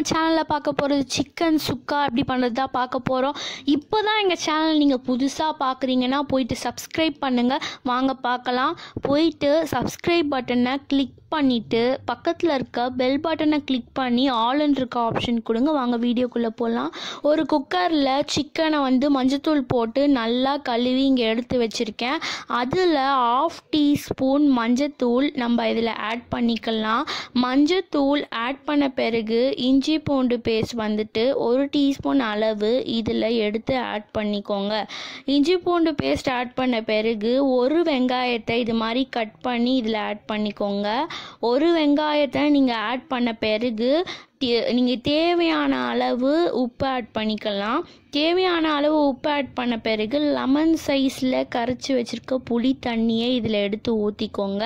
நம்ம சேனலில் பார்க்க போகிறது சிக்கன் சுக்கா எப்படி பண்ணுறது தான் பார்க்க போகிறோம் இப்போ தான் எங்கள் சேனல் நீங்கள் புதுசாக பார்க்குறீங்கன்னா போயிட்டு சப்ஸ்கிரைப் பண்ணுங்கள் வாங்க பார்க்கலாம். போயிட்டு சப்ஸ்கிரைப் பட்டனை கிளிக் பண்ணிவிட்டு பக்கத்தில் இருக்க பெல் பட்டனை கிளிக் பண்ணி ஆல்னு இருக்க ஆப்ஷன் கொடுங்க. வாங்க வீடியோக்குள்ளே போகலாம் ஒரு குக்கரில் சிக்கனை வந்து மஞ்சத்தூள் போட்டு நல்லா கழுவி இங்கே எடுத்து வச்சுருக்கேன். அதில் ஆஃப் டீஸ்பூன் மஞ்சத்தூள் நம்ம இதில் ஆட் பண்ணிக்கலாம். மஞ்சத்தூள் ஆட் பண்ண பிறகு இஞ்சி பூண்டு பேஸ்ட் வந்துட்டு ஒரு டீஸ்பூன் அளவு இதில் எடுத்து ஆட் பண்ணிக்கோங்க. இஞ்சி பூண்டு பேஸ்ட் ஆட் பண்ண பிறகு ஒரு வெங்காயத்தை இது மாதிரி கட் பண்ணி இதில் ஆட் பண்ணிக்கோங்க. ஒரு வெங்காயத்தை நீங்கள் ஆட் பண்ண பிறகு நீங்கள் தேவையான அளவு உப்பு ஆட் பண்ணிக்கலாம். தேவையான அளவு உப்பு ஆட் பண்ண பிறகு லெமன் சைஸில் கரைச்சி வச்சுருக்க புளி தண்ணியை இதில் எடுத்து ஊற்றிக்கோங்க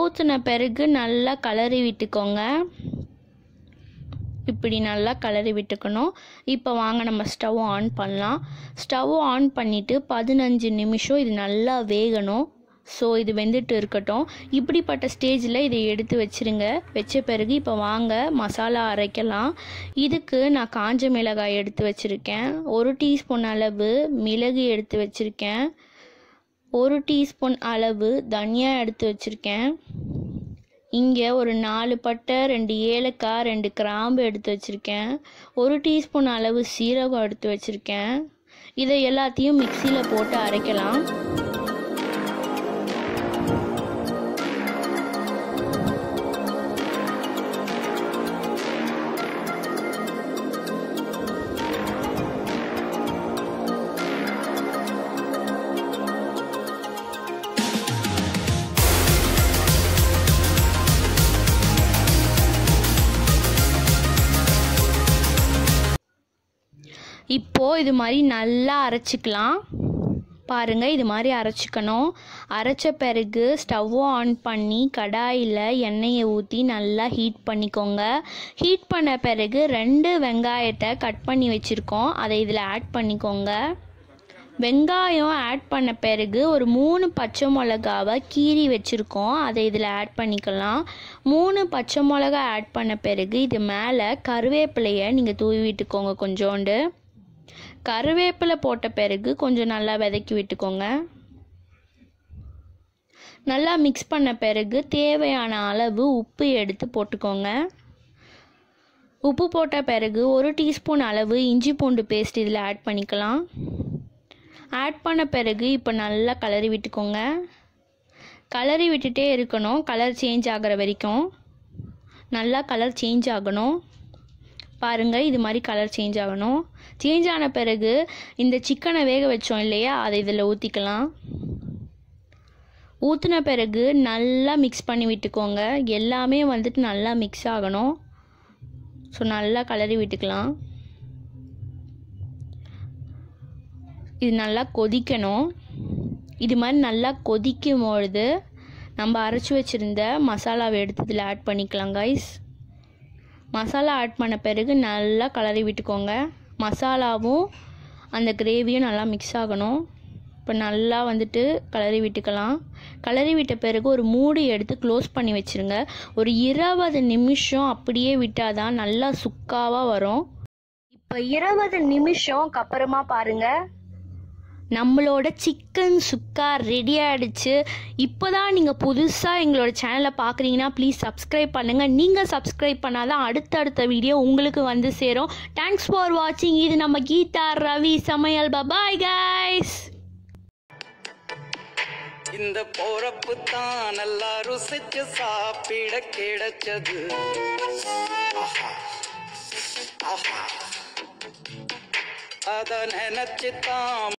ஊற்றின பிறகு நல்லா கலரி விட்டுக்கோங்க. இப்படி நல்லா கலரி விட்டுக்கணும். இப்போ வாங்க நம்ம ஸ்டவ் ஆன் பண்ணலாம். ஸ்டவ் ஆன் பண்ணிவிட்டு பதினஞ்சு நிமிஷம் இது நல்லா வேகணும். ஸோ இது வெந்துட்டு இருக்கட்டும். இப்படிப்பட்ட ஸ்டேஜில் இதை எடுத்து வச்சுருங்க. வச்ச பிறகு இப்போ வாங்க மசாலா அரைக்கலாம். இதுக்கு நான் காஞ்ச மிளகாய் எடுத்து வச்சுருக்கேன். ஒரு டீஸ்பூன் அளவு மிளகு எடுத்து வச்சுருக்கேன். ஒரு டீஸ்பூன் அளவு தனியா எடுத்து வச்சுருக்கேன். இங்கே ஒரு நாலு பட்டை ரெண்டு ஏலக்காய் ரெண்டு கிராம்பு எடுத்து வச்சுருக்கேன். ஒரு டீஸ்பூன் அளவு சீரகம் எடுத்து வச்சுருக்கேன். இதை எல்லாத்தையும் மிக்சியில் போட்டு அரைக்கலாம். இப்போது இது மாதிரி நல்லா அரைச்சிக்கலாம். பாருங்கள் இது மாதிரி அரைச்சிக்கணும். அரைச்ச பிறகு ஸ்டவ்வை ஆன் பண்ணி கடாயில் எண்ணெயை ஊற்றி நல்லா ஹீட் பண்ணிக்கோங்க. ஹீட் பண்ண பிறகு ரெண்டு வெங்காயத்தை கட் பண்ணி வச்சுருக்கோம். அதை இதில் ஆட் பண்ணிக்கோங்க. வெங்காயம் ஆட் பண்ண பிறகு ஒரு மூணு பச்சை மிளகாவை கீறி வச்சுருக்கோம். அதை இதில் ஆட் பண்ணிக்கலாம். மூணு பச்சை மிளகா ஆட் பண்ண பிறகு இது மேலே கருவேப்பிலையை நீங்கள் தூவி விட்டுக்கோங்க கொஞ்சோண்டு. கருவேப்பிலை போட்ட பிறகு கொஞ்சம் நல்லா வதக்கி விட்டுக்கோங்க. நல்லா மிக்ஸ் பண்ண பிறகு தேவையான அளவு உப்பு எடுத்து போட்டுக்கோங்க. உப்பு போட்ட பிறகு ஒரு டீஸ்பூன் அளவு இஞ்சி பூண்டு பேஸ்ட் இதில் ஆட் பண்ணிக்கலாம். ஆட் பண்ண பிறகு இப்போ நல்லா கலரி விட்டுக்கோங்க. கலரி விட்டுட்டே இருக்கணும். கலர் சேஞ்ச் ஆகிற வரைக்கும். நல்லா கலர் சேஞ்ச் ஆகணும். பாருங்கள் இது மாதிரி கலர் சேஞ்ச் ஆகணும். சேஞ்ச் ஆன பிறகு இந்த சிக்கனை வேக வச்சோம் இல்லையா? அதை இதில் ஊற்றிக்கலாம் ஊற்றின பிறகு நல்லா மிக்ஸ் பண்ணி விட்டுக்கோங்க. எல்லாமே வந்துட்டு நல்லா மிக்ஸ் ஆகணும். ஸோ நல்லா கலரி விட்டுக்கலாம். இது நல்லா கொதிக்கணும். இது மாதிரி நல்லா கொதிக்கும் பொழுது நம்ம அரைச்சி வச்சுருந்த மசாலாவை எடுத்து இதில் ஆட் பண்ணிக்கலாம் கைஸ் மசாலா ஆட் பண்ண பிறகு நல்லா கலரி விட்டுக்கோங்க. மசாலாவும் அந்த கிரேவியும் நல்லா மிக்ஸ் ஆகணும். இப்போ நல்லா வந்துட்டு கலரி விட்டுக்கலாம். கலரி விட்ட பிறகு ஒரு மூடி எடுத்து க்ளோஸ் பண்ணி வச்சுருங்க. ஒரு இருபது நிமிஷம் அப்படியே விட்டால் தான் நல்லா சுக்காவாக வரும். இப்போ இருபது நிமிஷம்க்கு அப்புறமா பாருங்கள் நம்மளோட சிக்கன் சுக்கா ரெடி ஆகிடுச்சு இப்போ தான் நீங்கள் புதுசாக எங்களோட சேனலை பார்க்குறீங்கன்னா ப்ளீஸ் சப்ஸ்கிரைப் பண்ணுங்கள் நீங்கள் சப்ஸ்கிரைப் பண்ணால் தான் அடுத்தடுத்த வீடியோ உங்களுக்கு வந்து சேரும். தேங்க்ஸ் ஃபார் வாட்சிங் இது நம்ம கீதா ரவி சமையல். பபாய் கைஸ் இந்த போறப்பு தான் நல்லா ருசிச்சு சாப்பிட கிடைச்சது. அத நினைச்சு தான்